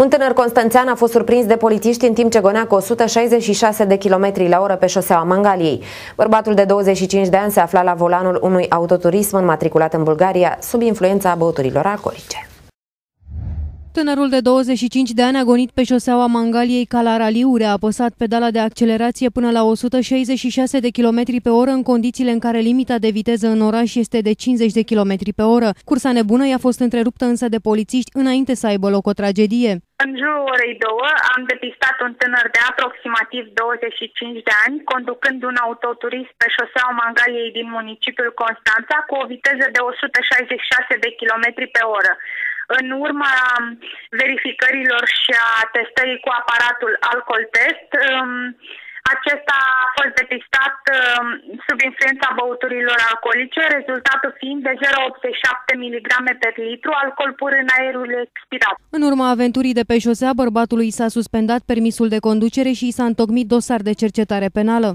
Un tânăr constanțean a fost surprins de polițiști în timp ce gonea cu 166 de km la oră pe șoseaua Mangaliei. Bărbatul de 25 de ani se afla la volanul unui autoturism înmatriculat în Bulgaria sub influența băuturilor alcoolice. Tânărul de 25 de ani a gonit pe șoseaua Mangaliei Calaraliure, a apăsat pedala de accelerație până la 166 de km pe oră în condițiile în care limita de viteză în oraș este de 50 de km pe oră. Cursa nebună i-a fost întreruptă însă de polițiști înainte să aibă loc o tragedie. În jurul orei două am depistat un tânăr de aproximativ 25 de ani, conducând un autoturist pe șoseaua Mangaliei din municipiul Constanța cu o viteză de 166 de km pe oră. În urma verificărilor și a testării cu aparatul alcool test, um, acesta a fost depistat um, sub influența băuturilor alcoolice, rezultatul fiind de 0,87 mg per litru, alcool pur în aerul expirat. În urma aventurii de pe șosea, bărbatului s-a suspendat permisul de conducere și și s-a întocmit dosar de cercetare penală.